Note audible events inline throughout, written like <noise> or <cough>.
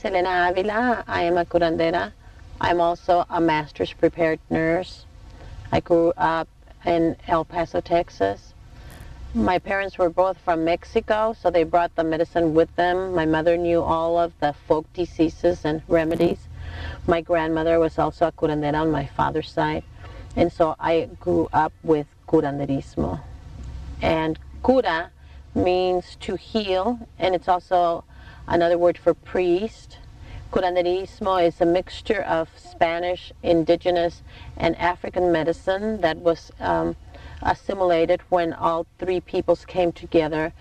is Elena Avila. I am a curandera. I'm also a master's prepared nurse. I grew up in El Paso, Texas. My parents were both from Mexico, so they brought the medicine with them. My mother knew all of the folk diseases and remedies. My grandmother was also a curandera on my father's side. And so I grew up with curanderismo. And cura means to heal, and it's also another word for priest. Curanderismo is a mixture of Spanish, indigenous, and African medicine that was um, assimilated when all three peoples came together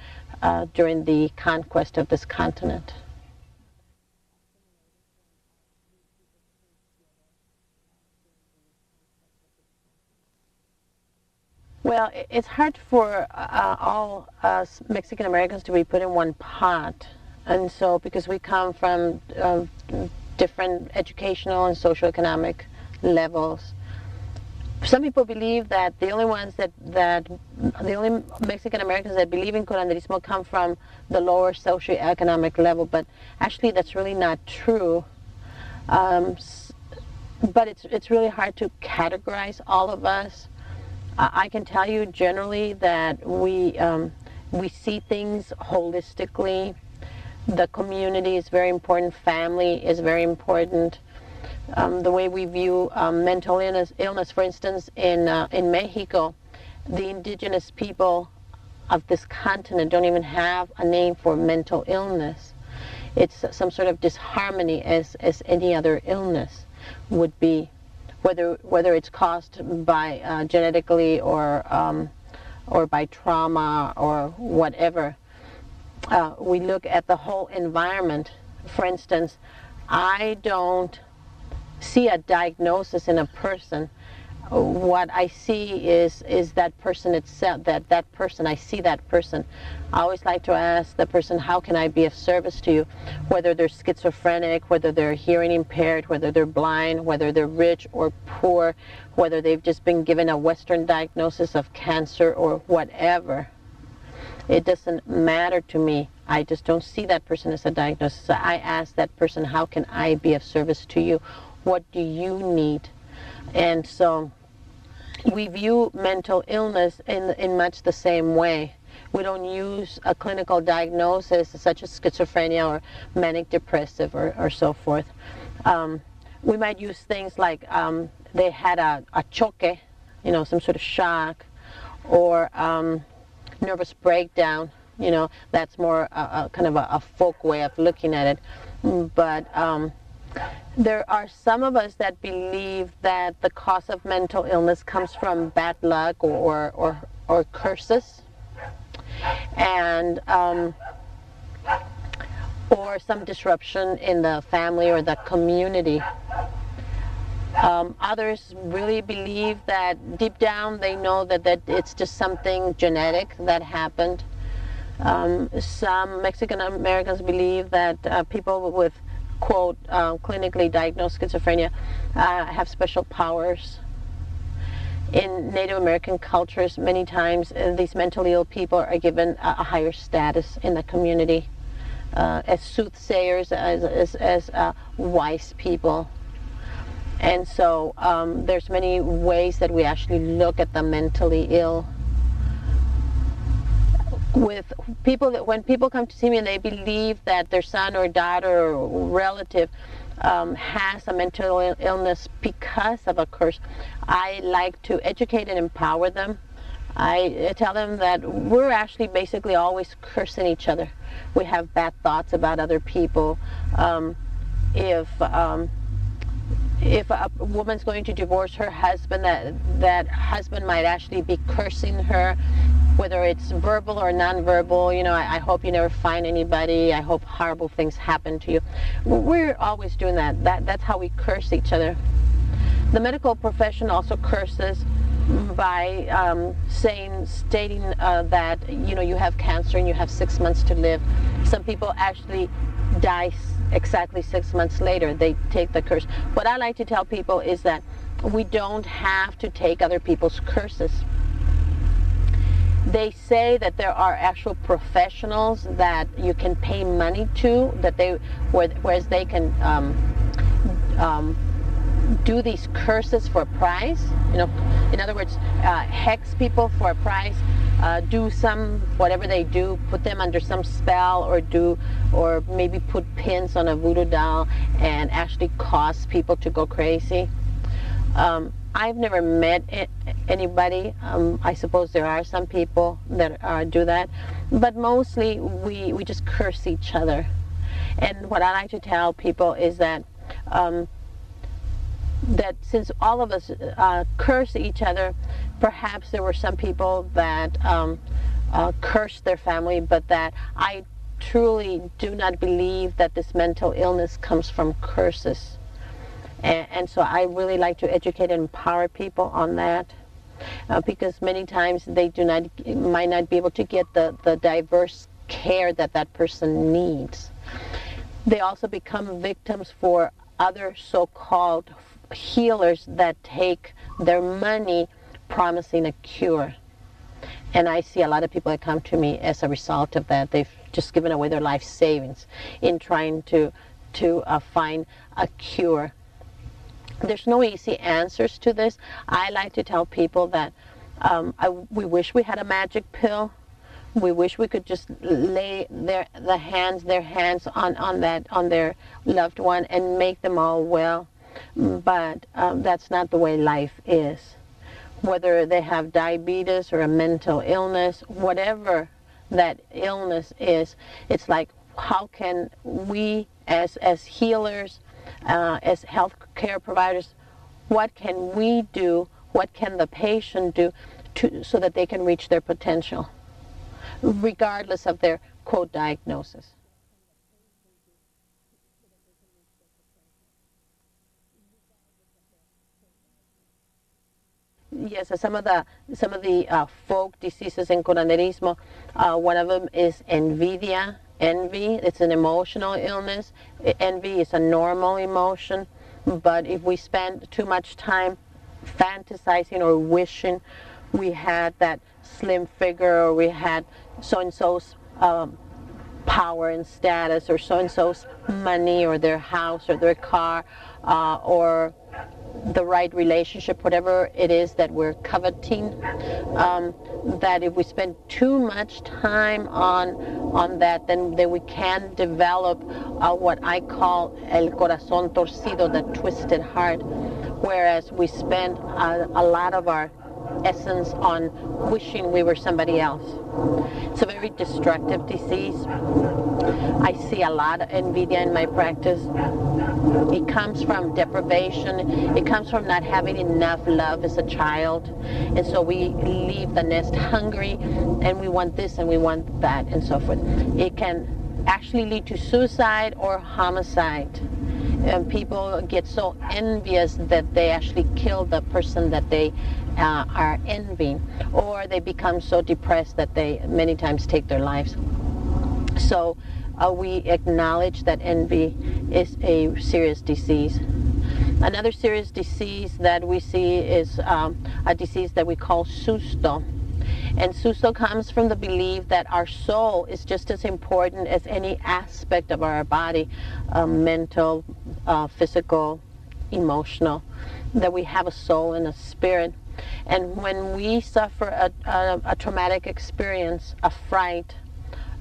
uh, during the conquest of this continent. Well, it's hard for uh, all us Mexican Americans to be put in one pot. And so, because we come from uh, different educational and socioeconomic levels, some people believe that the only ones that, that the only Mexican Americans that believe in curanderismo come from the lower socioeconomic level, but actually that's really not true. Um, but it's, it's really hard to categorize all of us. I can tell you generally that we, um, we see things holistically. The community is very important. Family is very important. Um, the way we view um, mental illness, illness, for instance, in, uh, in Mexico, the indigenous people of this continent don't even have a name for mental illness. It's some sort of disharmony as, as any other illness would be whether whether it's caused by uh, genetically or um, or by trauma or whatever. Uh, we look at the whole environment. For instance, I don't see a diagnosis in a person what I see is is that person itself, that that person, I see that person. I always like to ask the person, how can I be of service to you? Whether they're schizophrenic, whether they're hearing impaired, whether they're blind, whether they're rich or poor, whether they've just been given a Western diagnosis of cancer or whatever. It doesn't matter to me. I just don't see that person as a diagnosis. I ask that person, how can I be of service to you? What do you need? And so we view mental illness in, in much the same way. We don't use a clinical diagnosis such as schizophrenia or manic depressive or, or so forth. Um, we might use things like um, they had a, a choque, you know, some sort of shock, or um, nervous breakdown. You know, that's more a, a kind of a, a, folk way of looking at it. But um, there are some of us that believe that the cause of mental illness comes from bad luck or, or, or curses and um, or some disruption in the family or the community. Um, others really believe that deep down they know that, that it's just something genetic that happened. Um, some Mexican Americans believe that uh, people with quote, uh, clinically diagnosed schizophrenia uh, have special powers. In Native American cultures, many times uh, these mentally ill people are given a, a higher status in the community uh, as soothsayers, as, as, as uh, wise people. And so um, there's many ways that we actually look at the mentally ill with people that when people come to see me and they believe that their son or daughter or relative um, has a mental illness because of a curse, I like to educate and empower them. I tell them that we're actually basically always cursing each other. We have bad thoughts about other people. Um, if um, if a woman's going to divorce her husband, that that husband might actually be cursing her whether it's verbal or nonverbal, you know, I, I, hope you never find anybody. I hope horrible things happen to you. We're always doing that. that that's how we curse each other. The medical profession also curses by um, saying, stating uh, that, you know, you have cancer and you have six months to live. Some people actually die exactly six months later. They take the curse. What I like to tell people is that we don't have to take other people's curses they say that there are actual professionals that you can pay money to, that they, whereas they can um, um, do these curses for a price. You know, in other words, uh, hex people for a price. Uh, do some whatever they do, put them under some spell, or do, or maybe put pins on a voodoo doll and actually cause people to go crazy. Um, I've never met anybody. Um, I suppose there are some people that uh, do that, but mostly we we just curse each other. And what I like to tell people is that um, that since all of us uh, curse each other, perhaps there were some people that um, uh, cursed their family, but that I truly do not believe that this mental illness comes from curses. And, and so I really like to educate and empower people on that. Uh, because many times they do not might not be able to get the, the diverse care that that person needs. They also become victims for other so-called healers that take their money promising a cure. And I see a lot of people that come to me as a result of that. They've just given away their life savings in trying to, to uh, find a cure. There's no easy answers to this. I like to tell people that um, I, we wish we had a magic pill. We wish we could just lay their the hands their hands on on that on their loved one and make them all well but um, that's not the way life is. Whether they have diabetes or a mental illness, whatever that illness is, it's like how can we as, as healers, uh, as health care providers, what can we do, what can the patient do to, so that they can reach their potential, regardless of their quote diagnosis. Yes, some of the some of the uh, folk diseases in curanderismo. Uh, one of them is envidia. Envy. It's an emotional illness. Envy is a normal emotion, but if we spend too much time fantasizing or wishing we had that slim figure or we had so and so's um, power and status or so and so's money or their house or their car uh, or the right relationship, whatever it is that we're coveting, um, that if we spend too much time on on that, then, then we can develop uh, what I call el corazón torcido, the twisted heart, whereas we spend a, a lot of our essence on wishing we were somebody else. It's a very destructive disease. I see a lot of envidia in my practice. It comes from deprivation. It comes from not having enough love as a child. And so we leave the nest hungry and we want this and we want that and so forth. It can actually lead to suicide or homicide. And people get so envious that they actually kill the person that they uh, are envying, or they become so depressed that they many times take their lives. So uh, we acknowledge that envy is a serious disease. Another serious disease that we see is um, a disease that we call susto. And susto comes from the belief that our soul is just as important as any aspect of our body, uh, mental, uh, physical, emotional, that we have a soul and a spirit. And when we suffer a, a, a traumatic experience, a fright,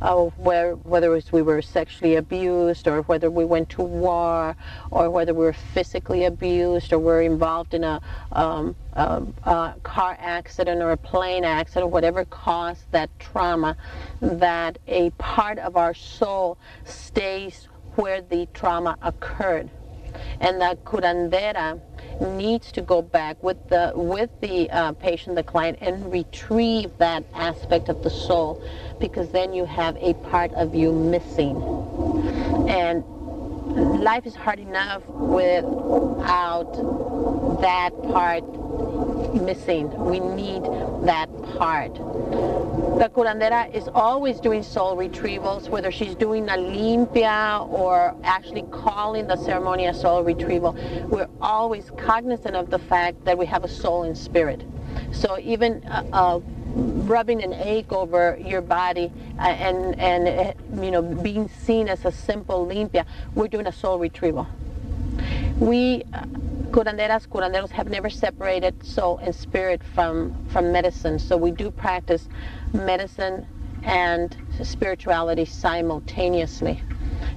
uh, where, whether we were sexually abused or whether we went to war or whether we were physically abused or were involved in a, um, a, a car accident or a plane accident, whatever caused that trauma, that a part of our soul stays where the trauma occurred. And the curandera needs to go back with the with the uh, patient, the client, and retrieve that aspect of the soul, because then you have a part of you missing. And life is hard enough without that part missing. We need that part. The curandera is always doing soul retrievals, whether she's doing a limpia or actually calling the ceremony a soul retrieval. We're always cognizant of the fact that we have a soul and spirit. So even uh, uh, rubbing an ache over your body uh, and, and uh, you know, being seen as a simple limpia, we're doing a soul retrieval. We, uh, curanderas, curanderos have never separated soul and spirit from, from medicine. So we do practice medicine and spirituality simultaneously.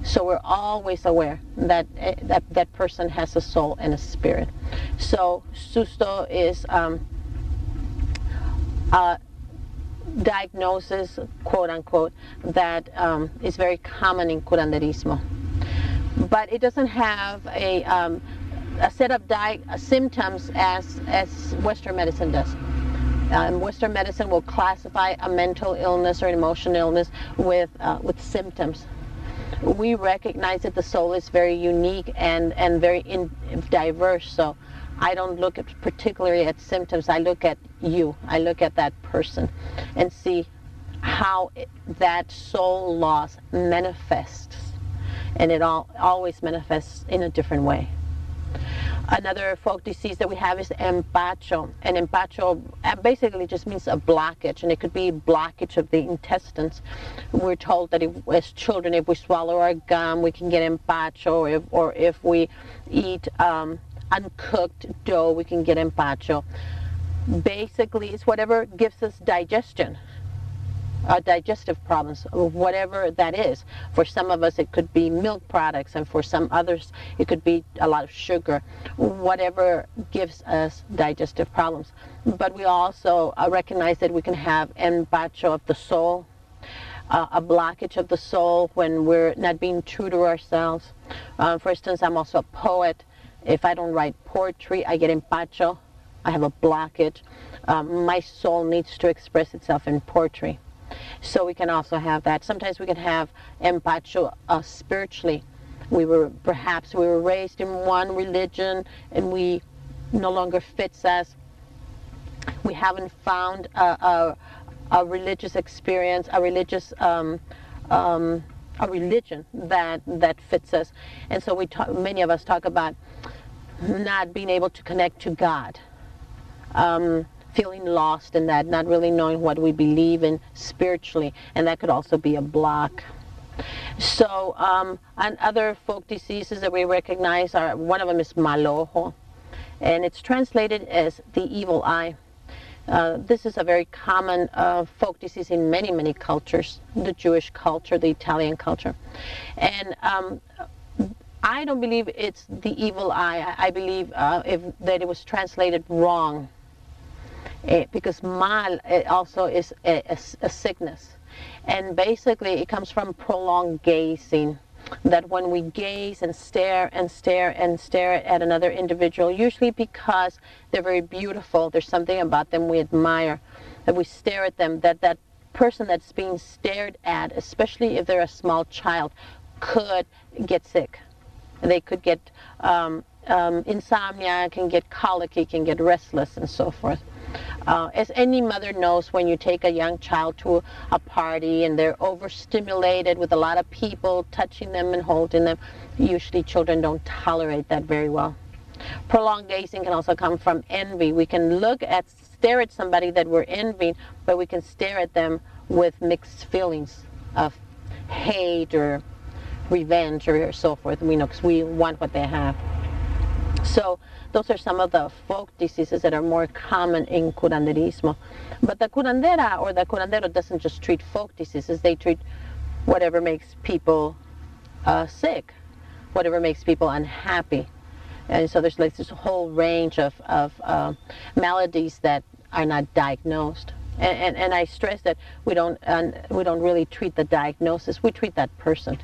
So we're always aware that uh, that, that person has a soul and a spirit. So susto is um, a diagnosis, quote unquote, that um, is very common in curanderismo. But it doesn't have a, um, a set of symptoms as, as Western medicine does. Um, Western medicine will classify a mental illness or an emotional illness with, uh, with symptoms we recognize that the soul is very unique and, and very in, diverse. So I don't look at particularly at symptoms. I look at you. I look at that person and see how it, that soul loss manifests. And it all, always manifests in a different way. Another folk disease that we have is empacho. And empacho uh, basically just means a blockage, and it could be blockage of the intestines. We're told that if, as children, if we swallow our gum, we can get empacho, or if, or if we eat um, uncooked dough, we can get empacho. Basically, it's whatever gives us digestion uh, digestive problems, whatever that is. For some of us, it could be milk products, and for some others, it could be a lot of sugar, whatever gives us digestive problems. But we also uh, recognize that we can have empacho of the soul, uh, a blockage of the soul when we're not being true to ourselves. Uh, for instance, I'm also a poet. If I don't write poetry, I get empacho. I have a blockage. Um, my soul needs to express itself in poetry. So we can also have that. Sometimes we can have empacho uh, spiritually. We were perhaps we were raised in one religion and we no longer fits us. We haven't found a, a, a religious experience, a religious um, um, a religion that that fits us. And so we talk, many of us talk about not being able to connect to God. Um, feeling lost in that, not really knowing what we believe in spiritually, and that could also be a block. So, um, and other folk diseases that we recognize are one of them is malojo, and it's translated as the evil eye. Uh, this is a very common uh, folk disease in many, many cultures, the Jewish culture, the Italian culture. And um, I don't believe it's the evil eye. I, I believe uh, if, that it was translated wrong uh, because mal uh, also is a, a, a, sickness. And basically it comes from prolonged gazing. That when we gaze and stare and stare and stare at another individual, usually because they're very beautiful, there's something about them we admire, that we stare at them, that that person that's being stared at, especially if they're a small child, could get sick. They could get um, um, insomnia, can get colicky, can get restless, and so forth. Uh, as any mother knows, when you take a young child to a party and they're overstimulated with a lot of people touching them and holding them, usually children don't tolerate that very well. Prolonged gazing can also come from envy. We can look at, stare at somebody that we're envying, but we can stare at them with mixed feelings of hate or revenge or so forth. We know because we want what they have. So those are some of the folk diseases that are more common in curanderismo. But the curandera or the curandero doesn't just treat folk diseases, they treat whatever makes people uh, sick, whatever makes people unhappy. And so there's like this whole range of, of uh, maladies that are not diagnosed. And, and, and, I stress that we don't uh, we don't really treat the diagnosis. We treat that person.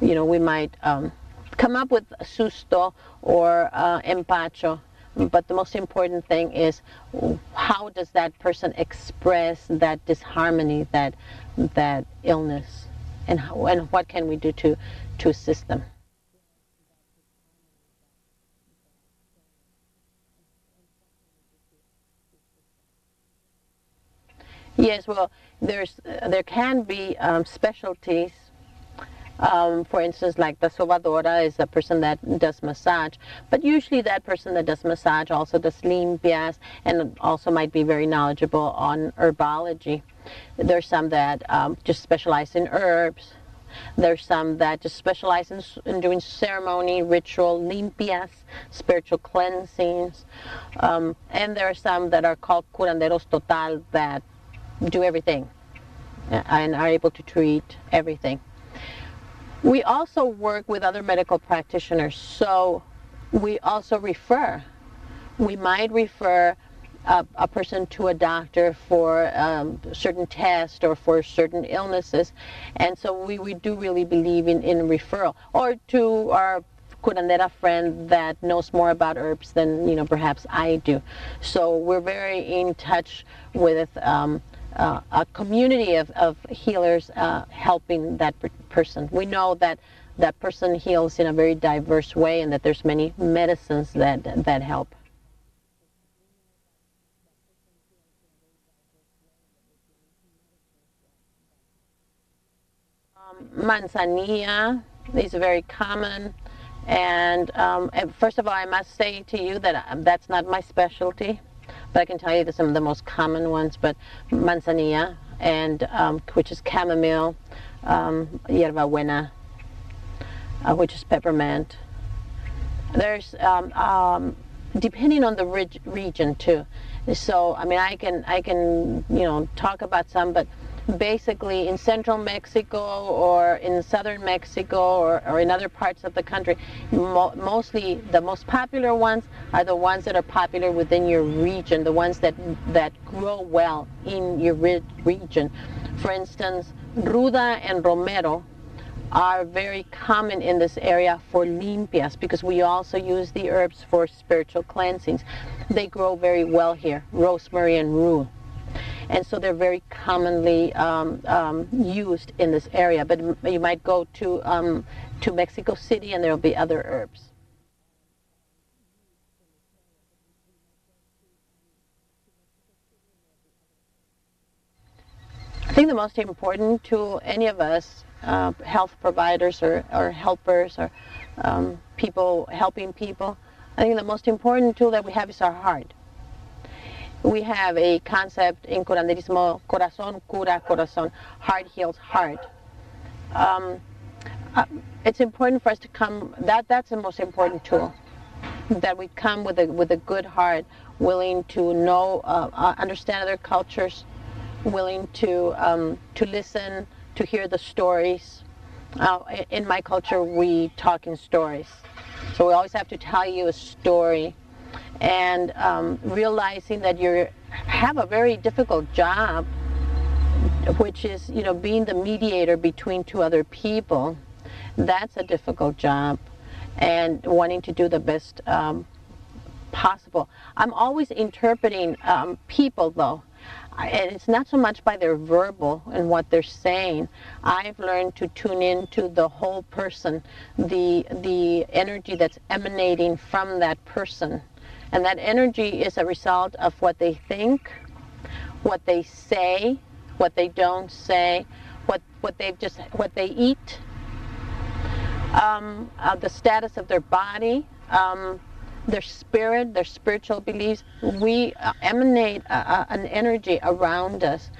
You know, we might um, come up with susto or uh, empacho. But the most important thing is how does that person express that disharmony, that that illness, and how, and what can we do to to assist them. Yes, well, there's there can be um, specialties Um, for instance, like the sobadora is the person that does massage, but usually that person that does massage also does limpias and also might be very knowledgeable on herbology. There's some that um, just specialize in herbs. There's some that just specialize in, in doing ceremony, ritual, limpias, spiritual cleansings. Um, and there are some that are called curanderos total that do everything and are able to treat everything. We also work with other medical practitioners, so we also refer. We might refer a, a person to a doctor for um, certain tests or for certain illnesses, and so we, we do really believe in, in referral. Or to our curandera friend that knows more about herbs than you know perhaps I do. So we're very in touch with um, uh, a community of, of healers uh, helping that per person. We know that that person heals in a very diverse way and that there's many medicines that, that help. Um, manzanilla is very common. And, um, first of all, I must say to you that um, that's not my specialty but I can tell you that some of the most common ones, but manzanilla, and um, which is chamomile, um, yerba buena, uh, which is peppermint. There's, um, um depending on the region too. So, I mean, I can, I can, you know, talk about some, but basically in central Mexico or in southern Mexico or, or in other parts of the country, mo mostly the most popular ones are the ones that are popular within your region, the ones that, that grow well in your re region. For instance, ruda and romero are very common in this area for limpias because we also use the herbs for spiritual cleansings. They grow very well here, rosemary and rue and so they're very commonly um, um, used in this area. But you might go to um, to Mexico City, and there will be other herbs. I think the most important to any of us, uh, health providers or, or helpers or um, people helping people, I think the most important tool that we have is our heart we have a concept in curanderismo, corazón cura corazón, heart heals heart. Um, uh, it's important for us to come, that, that's the most important tool, that we come with a, with a good heart, willing to know, uh, uh understand other cultures, willing to, um, to listen, to hear the stories. Uh, in my culture, we talk in stories. So we always have to tell you a story and um, realizing that you have a very difficult job, which is, you know, being the mediator between two other people. That's a difficult job, and wanting to do the best um, possible. I'm always interpreting um, people, though. And it's not so much by their verbal and what they're saying. I've learned to tune into the whole person, the the energy that's emanating from that person and that energy is a result of what they think, what they say, what they don't say, what, what they've just, what they eat, um, uh, the status of their body, um, their spirit, their spiritual beliefs. We uh, emanate a, a, an energy around us.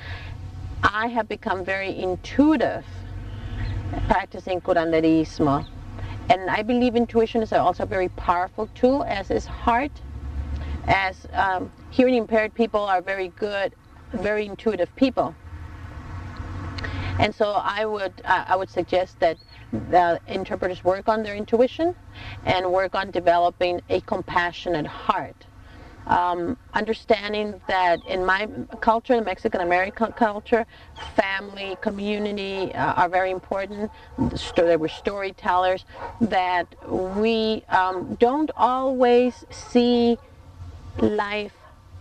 I have become very intuitive practicing curanderismo. And I believe intuition is also a very powerful tool, as is heart as um, hearing impaired people are very good, very intuitive people. And so I would, uh, I would suggest that the interpreters work on their intuition and work on developing a compassionate heart. Um, understanding that in my culture, the Mexican American culture, family, community uh, are very important. There were storytellers that we um, don't always see life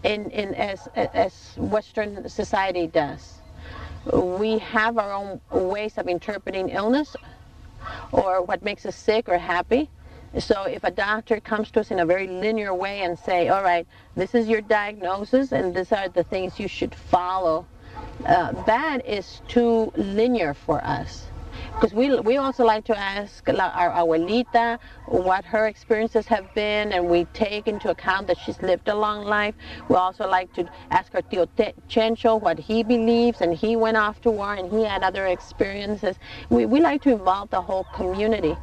in, in as, as Western society does. We have our own ways of interpreting illness or what makes us sick or happy. So if a doctor comes to us in a very linear way and say, all right, this is your diagnosis and these are the things you should follow, uh, that is too linear for us. Because we, we also like to ask our abuelita what her experiences have been, and we take into account that she's lived a long life. We also like to ask our Tio Chencho what he believes, and he went off to war and he had other experiences. We, we like to involve the whole community.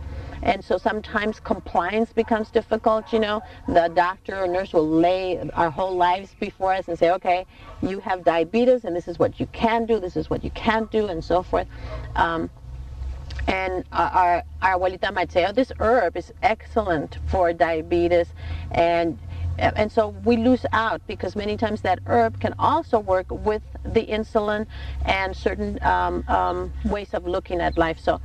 And so sometimes compliance becomes difficult, you know. The doctor or nurse will lay our whole lives before us and say, okay, you have diabetes and this is what you can do, this is what you can't do, and so forth. Um, and our, our abuelita might say, oh, this herb is excellent for diabetes. And and so we lose out because many times that herb can also work with the insulin and certain um, um, ways of looking at life. So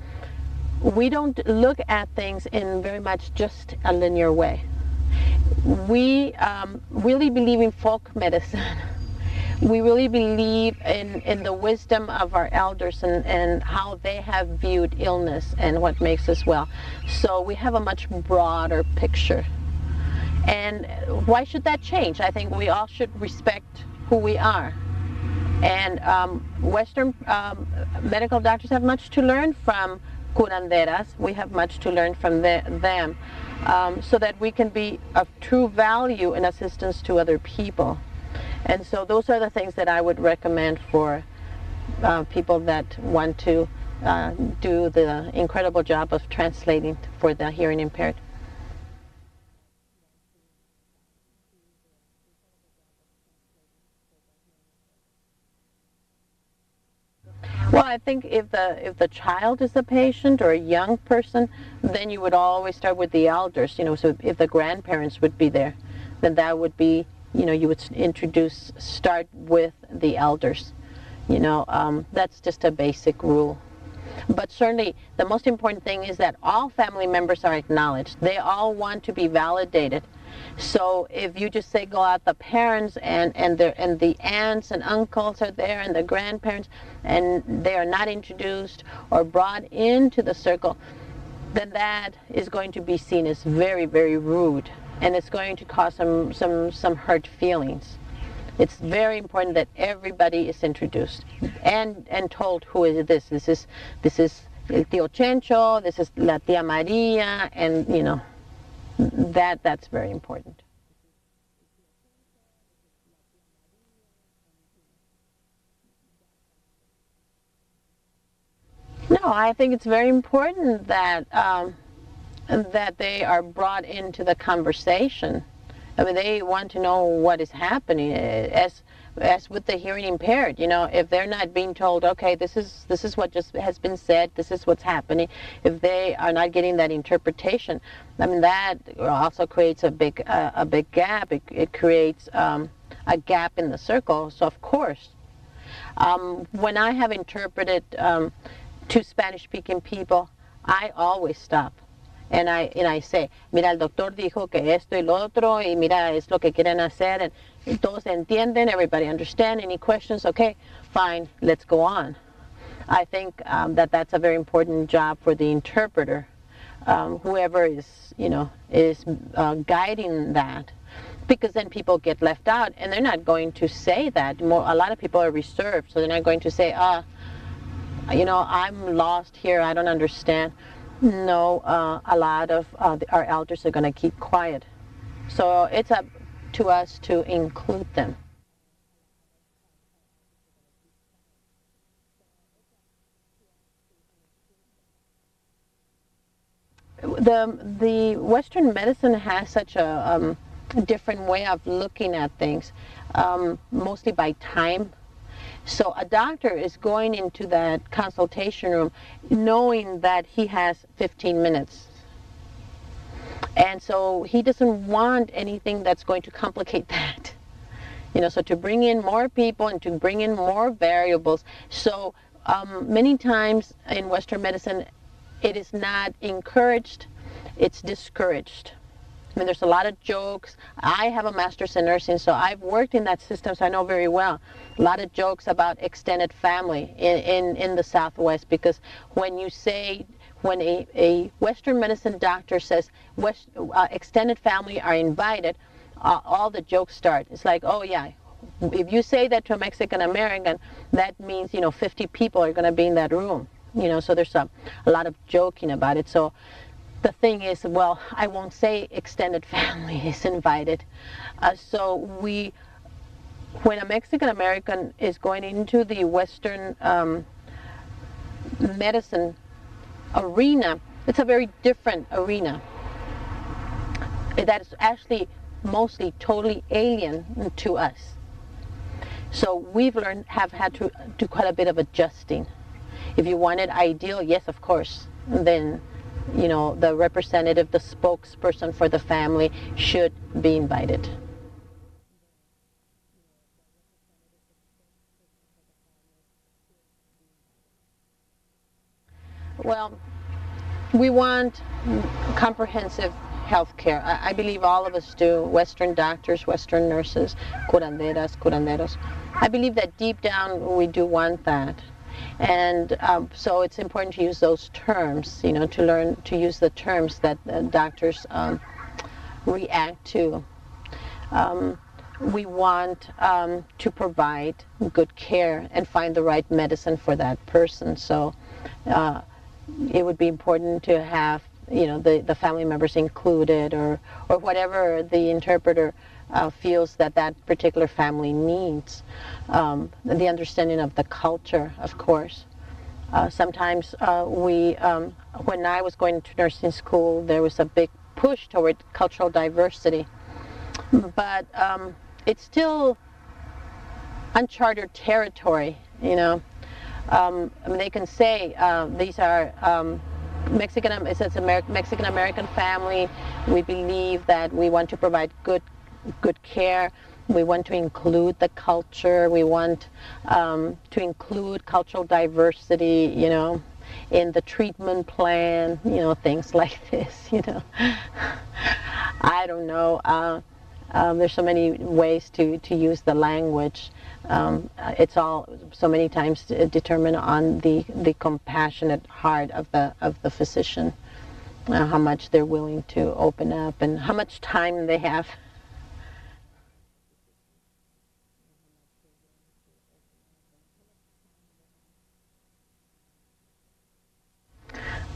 we don't look at things in very much just a linear way. We um, really believe in folk medicine. <laughs> we really believe in, in the wisdom of our elders and, and how they have viewed illness and what makes us well. So we have a much broader picture. And why should that change? I think we all should respect who we are. And um, Western um, medical doctors have much to learn from curanderas. We have much to learn from the, them um, so that we can be of true value and assistance to other people. And so those are the things that I would recommend for uh, people that want to uh, do the incredible job of translating for the hearing impaired. Well, I think if the if the child is the patient or a young person, then you would always start with the elders. You know, so if the grandparents would be there, then that would be you know, you would introduce, start with the elders. You know, um, that's just a basic rule. But certainly, the most important thing is that all family members are acknowledged. They all want to be validated. So if you just say go out, the parents and and and the aunts and uncles are there, and the grandparents, and they are not introduced or brought into the circle, then that is going to be seen as very very rude and it's going to cause some, some, some hurt feelings. It's very important that everybody is introduced and, and told who is this. This is, this is El Tío Chencho, this is La Tía María, and you know, that, that's very important. No, I think it's very important that um, that they are brought into the conversation. I mean, they want to know what is happening. As as with the hearing impaired, you know, if they're not being told, okay, this is this is what just has been said, this is what's happening. If they are not getting that interpretation, I mean, that also creates a big uh, a big gap. It, it creates um, a gap in the circle. So of course, um, when I have interpreted um, to Spanish-speaking people, I always stop and I, and I say, mira, el doctor dijo que esto y lo otro, y mira, es lo que quieren hacer, and todos entienden, everybody understand, any questions, okay, fine, let's go on. I think um, that that's a very important job for the interpreter, um, whoever is, you know, is uh, guiding that, because then people get left out, and they're not going to say that. More, a lot of people are reserved, so they're not going to say, ah, you know, I'm lost here, I don't understand. No, uh, a lot of uh, our elders are going to keep quiet. So it's up to us to include them. The, the Western medicine has such a um, different way of looking at things, um, mostly by time so a doctor is going into that consultation room knowing that he has 15 minutes. And so he doesn't want anything that's going to complicate <laughs> that. You know, so to bring in more people and to bring in more variables. So um, many times in Western medicine, it is not encouraged, it's discouraged. I mean, there's a lot of jokes. I have a master's in nursing, so I've worked in that system, so I know very well. A lot of jokes about extended family in, in, in the Southwest, because when you say, when a, a Western medicine doctor says West, uh, extended family are invited, uh, all the jokes start. It's like, oh yeah, if you say that to a Mexican American, that means, you know, 50 people are going to be in that room. you know, so there's a, a lot of joking about it. So the thing is, well, I won't say extended family <laughs> is invited. Uh, so we, when a Mexican American is going into the Western um, medicine arena, it's a very different arena. That is actually mostly totally alien to us. So we've learned, have had to do quite a bit of adjusting. If you want it ideal, yes, of course, then you know, the representative, the spokesperson for the family should be invited. Well, we want comprehensive health care. I, I, believe all of us do, Western doctors, Western nurses, curanderas, curanderos. I believe that deep down we do want that. And um, so it's important to use those terms, you know, to learn to use the terms that the doctors um, react to. Um, we want um, to provide good care and find the right medicine for that person. So uh, it would be important to have, you know, the, the family members included or, or whatever the interpreter uh, feels that that particular family needs. Um, the understanding of the culture, of course. Uh, sometimes uh, we, um, when I was going to nursing school, there was a big push toward cultural diversity. But um, it's still uncharted territory, you know. Um, I mean, they can say uh, these are um, Mexican, American family. We believe that we want to provide good good care. We want to include the culture. We want um, to include cultural diversity, you know, in the treatment plan, you know, things <laughs> like this, you know. I don't know. Uh, um, there's so many ways to, to use the language. Um, it's all so many times determined on the, the compassionate heart of the, of the physician, uh, how much they're willing to open up and how much time they have. <laughs>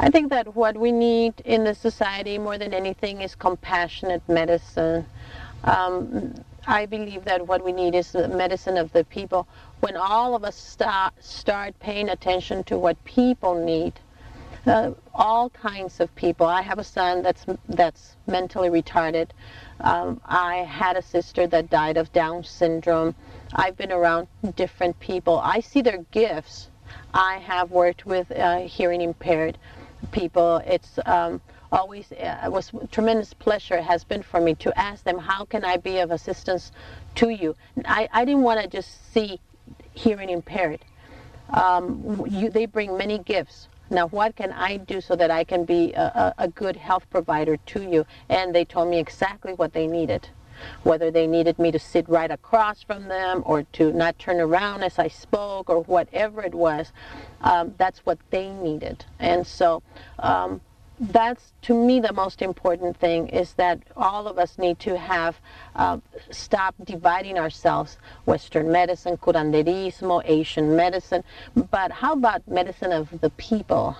I think that what we need in the society more than anything is compassionate medicine. Um, I believe that what we need is the medicine of the people. When all of us start, start paying attention to what people need, uh, all kinds of people. I have a son that's that's mentally retarded. Um, I had a sister that died of Down syndrome. I've been around different people. I see their gifts. I have worked with uh, hearing impaired people. It's um, always uh, it was tremendous pleasure has been for me to ask them how can I be of assistance to you. I, I didn't want to just see hearing impaired. Um, you, they bring many gifts. Now, what can I do so that I can be a, a good health provider to you? And they told me exactly what they needed whether they needed me to sit right across from them or to not turn around as I spoke or whatever it was, um, that's what they needed. And so um, that's to me the most important thing is that all of us need to have uh, stop dividing ourselves. Western medicine curanderismo asian medicine. But how about medicine of the people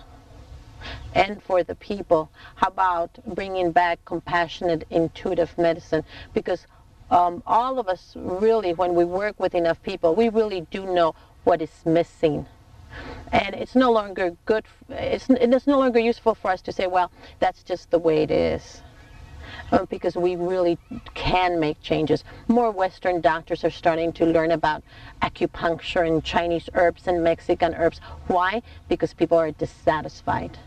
and for the people. How about bringing back compassionate, intuitive medicine? Because um, all of us really, when we work with enough people, we really do know what is missing. And it's no longer good, it's, it's no longer useful for us to say, well, that's just the way it is. Um, because we really can make changes. More Western doctors are starting to learn about acupuncture and Chinese herbs and Mexican herbs. Why? Because people are dissatisfied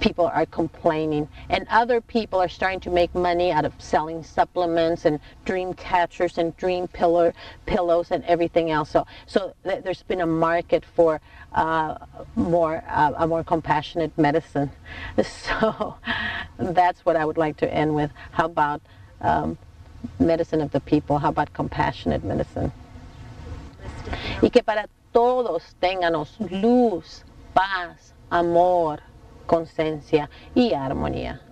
people are complaining. And other people are starting to make money out of selling supplements and dream catchers and dream pillow pillows and everything else. So so th there's been a market for uh, more uh, a more compassionate medicine. <laughs> So that's what I would like to end with. How about um, medicine of the people? How about compassionate medicine? Y que para todos tengamos luz paz amor conciencia y armonía.